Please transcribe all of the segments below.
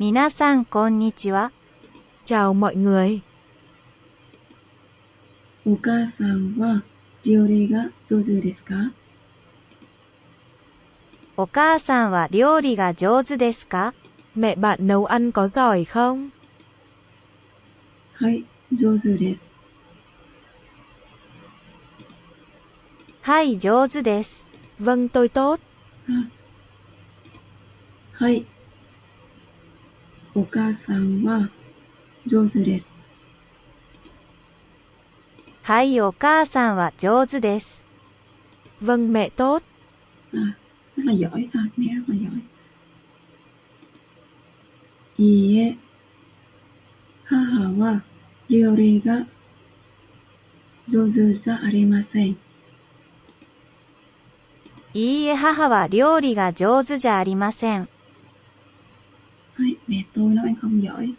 皆さんこんにちは。Chào mọi người. お母さんは料理が上手ですかお母さんは料理が上手ですか Mẹ bạn nấu ăn có giỏi không? はい、上手です。はい、上手です。Vâng tôi tốt. あはい。お母さんは上手です。はい、お母さんは上手です。Vâng mẹ tốt. À, rất là giỏi ha, mẹ rất là giỏi. いいえ、母は料理が上手じゃありません。いいえ、母は料理が上手じゃありません。Hay, mẹ tôi nấu ăn không giỏi.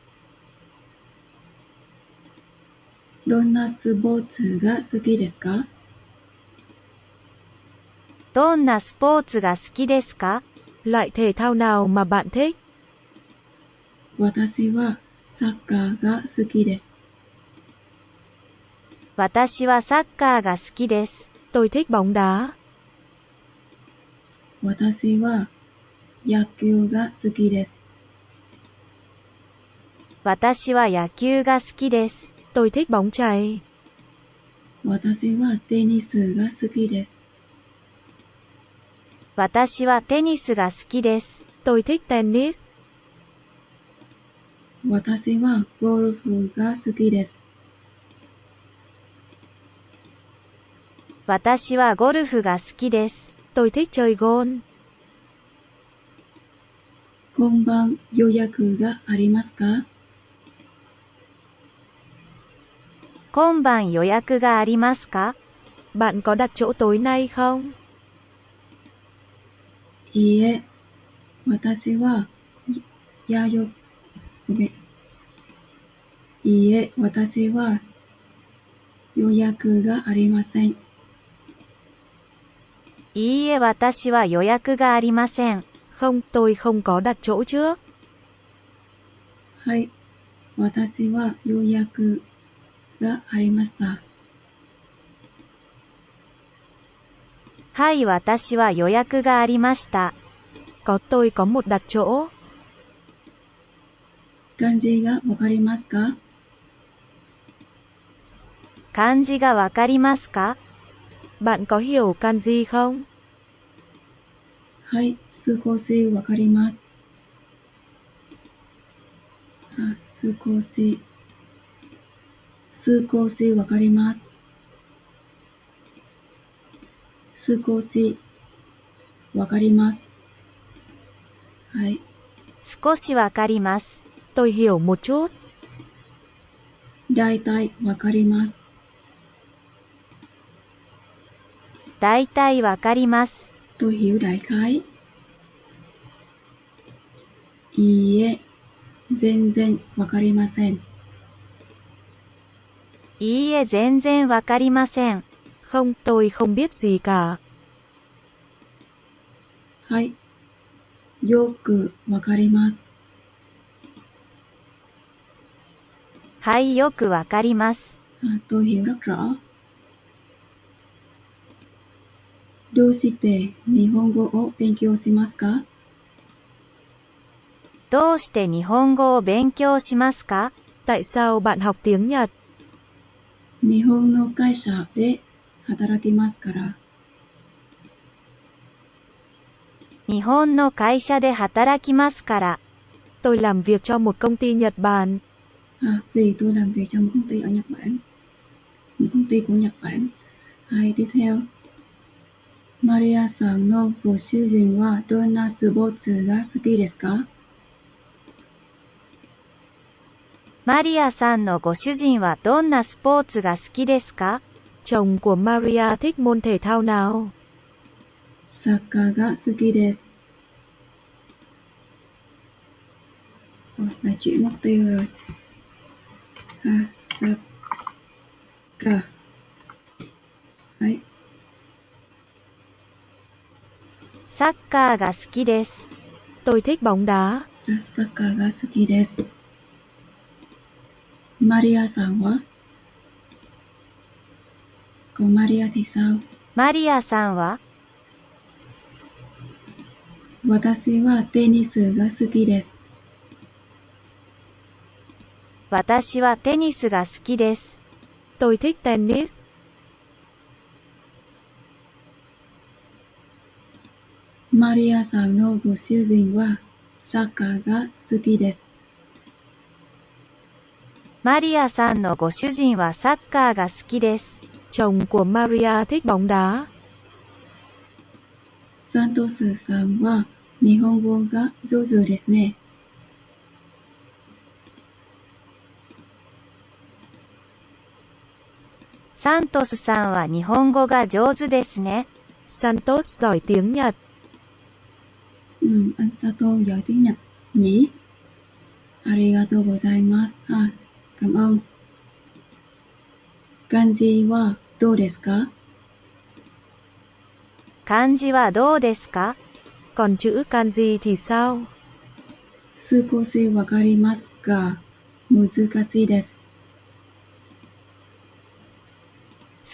どんなスポーツが好きですかどんなスポーツが好きですか Loại thể thao nào mà bạn thích? 私はサッカーが好きです。私はサッカーが好きです。 Tôi thích bóng đá. 私は野球が好きです。 私は野球が好きです。Tôi thích bóng chày. 私はテニスが好きです。私はテニスが好きです。Tôi thích tennis. 私はゴルフが好きです。私はゴルフが好きです。Tôi thích chơi gôn. 今晩予約がありますか？今晩予約がありますか？Bạn có đặt chỗ tối nay không? いいえ、私は、いやよ、ごめん。いいえ、私は予約がありません。いいえ、私は予約がありません。Không, tôi không có đặt chỗ trước. はい、私は予約がありました。はい、私は予約がありました。Có tôi có một đặt chỗ. 漢字がわかりますか？漢字がわかりますか？Bạn có hiểu kanji không? はい、少しわかります。あ、少し、少しわかります。少しわかります。はい、少しわかります。Tôi hiểu một chút. だいたいわかります。だいたいわかります。Tôi hiểu đại khái. いいえ、全然わかりません。いいえ、全然わかりません。Không, tôi không biết gì cả. はい。よくわかります。はい、よくわかります。À, tôi hiểu rất rõ. どうして日本語を勉強しますかどうして日本語を勉強しますか Tại sao bạn học tiếng Nhật? 日本の会社で働きますから。日本の会社で働きますから。Tôi làm việc cho một công ty Nhật Bản. À, vì tôi làm việc trong một công ty ở Nhật Bản. Một công ty của Nhật Bản. Hai, tiếp theo. Maria さんのご主人はどんなスポーツが好きですかマリアさんのご主人はどんなスポーツが好きですか Chồng của Maria thích môn thể thao nào? Saka ga suki desu. Ôi, chuyện chị mất tiêu rồi. À, soccer. Đấy. Tôi thích bóng đá. Saka ga suki desu. マリアさんは？Còn Maria thì sao? マリアさんは？私はテニスが好きです。私はテニスが好きです。Tôi thích tennis. マリアさんのご主人はサッカーが好きです。マリアさんのご主人はサッカーが好きです。chồng của Maria thích さんは日本語が上手ですね。サントスさんは日本語が上手ですね。サントス giỏi tiếng。うん、サントス giỏi tiếng。に、ありがとうございます。Cảm ơn. Kanji wa do desu ka? 漢字はどうですか Còn chữ kanji thì sao? 少しわかりますが、難しいです。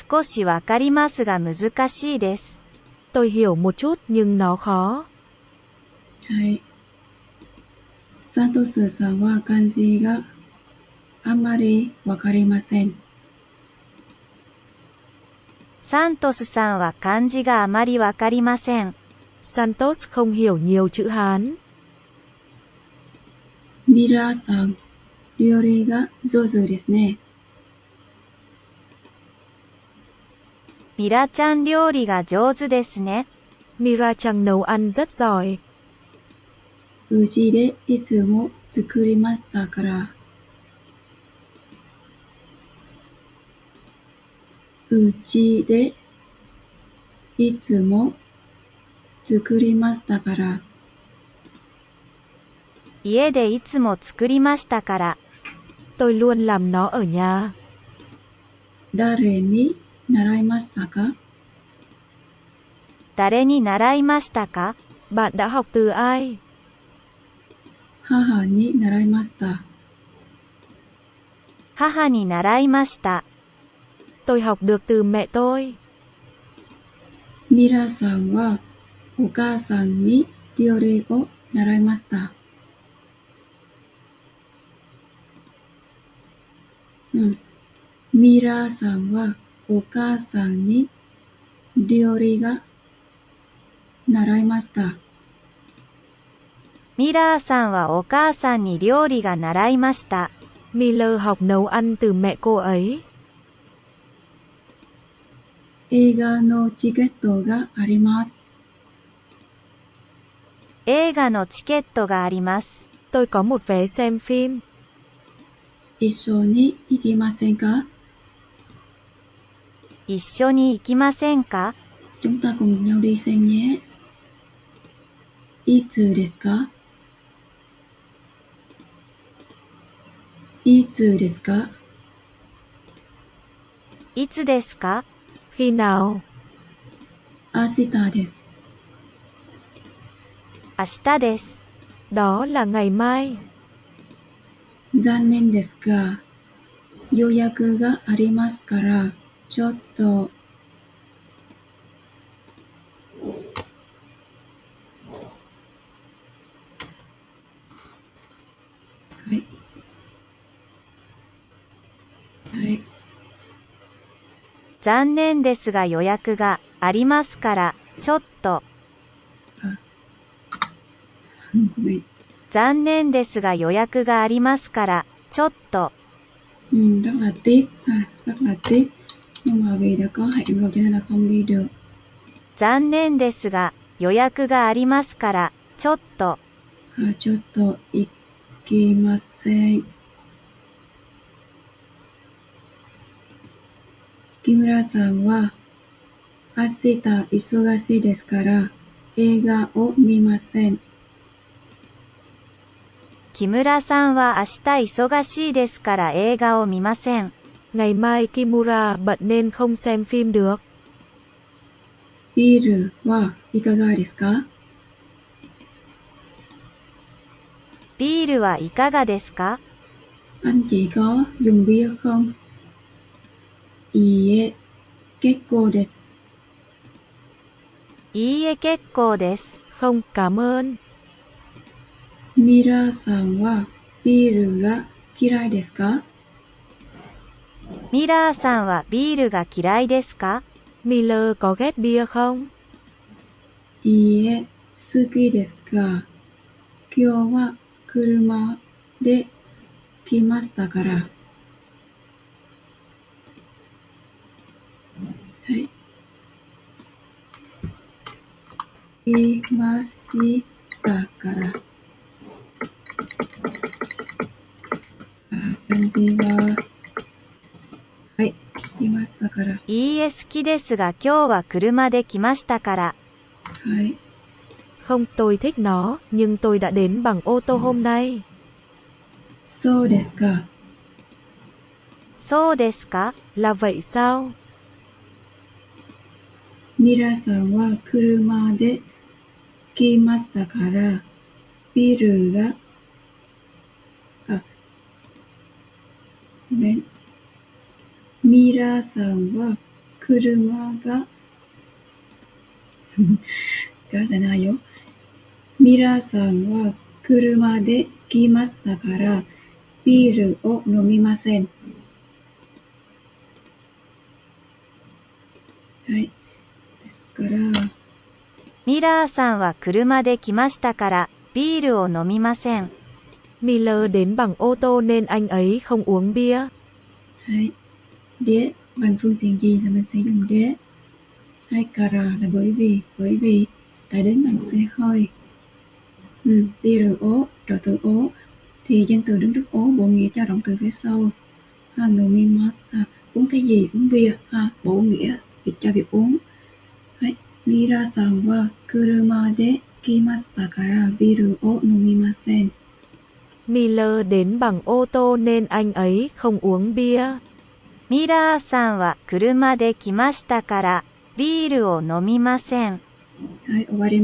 少しわかりますが難しいです。Tôi hiểu một chút nhưng nó khó. はい。サントスさんは漢字があんまりわかりません。サントスさんは漢字があまりわかりません。Santos không hiểu nhiều chữ Hán. ミラーさん、料理が上手ですね。ミラちゃん料理が上手ですね。Mira chẳng nấu ăn rất giỏi. うちでいつも作りましたから。うちでいつも作りましたから。家でいつも作りましたから。Tôi luôn làm nó ở nhà. 誰に習いましたか？誰に習いましたか？Bạn đã học từ ai? 母に習いました。母に習いました。Tôi học được từ mẹ tôi. ミラさんはお母さんに料理を習いました。うん。ミラさんはお母さんに料理が習いました。ミラーさんはお母さんに料理が習いました。Miller học nấu ăn từ mẹ cô ấy. 映画のチケットがあります。映画のチケットがあります。Tôi có một vé xem phim. 一緒に行きませんか？一緒に行きませんか？Chúng ta cùng nhau đi xem nhé. いつですか？いつですか？いつですか？Khi nào? 明日です。明日です。Đó là ngày mai. 残念ですが、予約がありますから、ちょっと。はい。はい。残念ですが予約がありますから、ちょっと。残念ですが予約がありますから、ちょっと。Ừ, rất là tiếc, à, rất là tiếc. Nhưng mà vì đã có hẹn rồi cho nên là không đi được. 残念ですが予約がありますから、ちょっと。ちょっと行きません。木村さんは明日忙しいですから映画を見ません。木村さんは明日忙しいですから映画を見ません。Ngày mai Kimura bận nên không xem phim được. ビールはいかがですか？ビールはいかがですか？Anh chị có dùng bia không? Ie, kekko desu. いいえ結構です。Không, cảm ơn. ミラさんはビールが嫌いですか？ミラーさんはビールが嫌いですか？Miller có ghét bia không? いいえ、好きですが、今日は車で来ましたから。来ましたから。あ、漢字は、はい、来ましたから。いいえ好きですが今日は車で来ましたから。はい。Không, tôi thích nó, nhưng tôi đã đến bằng ô tô hôm nay. そうですか。そうですか？Là vậy sao? ミラさんは車で来ましたから、ビルが、あ、ごめん。ミラーさんは車が、がじゃないよ。ミラーさんは車で来ましたから、ビールを飲みません。ミラーさんは車で来ましたから、ビールを飲みません。 Miller đến bằng ô tô nên anh ấy không uống bia. Đấy. Đế bằng phương tiện gì là mình sẽ dùng đế. Hay cara là bởi vì, bởi vì đã đến bằng xe hơi. Ừ, biru ố, trợ từ ố thì danh từ đứng trước ố bộ nghĩa cho động từ phía sau. Ha, nomimasu, ha, uống cái gì, uống bia, ha, bộ nghĩa việc cho việc uống. ミラーさんは車で来ましたからビールを飲みません。ミラ。ーさんは車で来ましたからビールを飲みません。はい、終わり。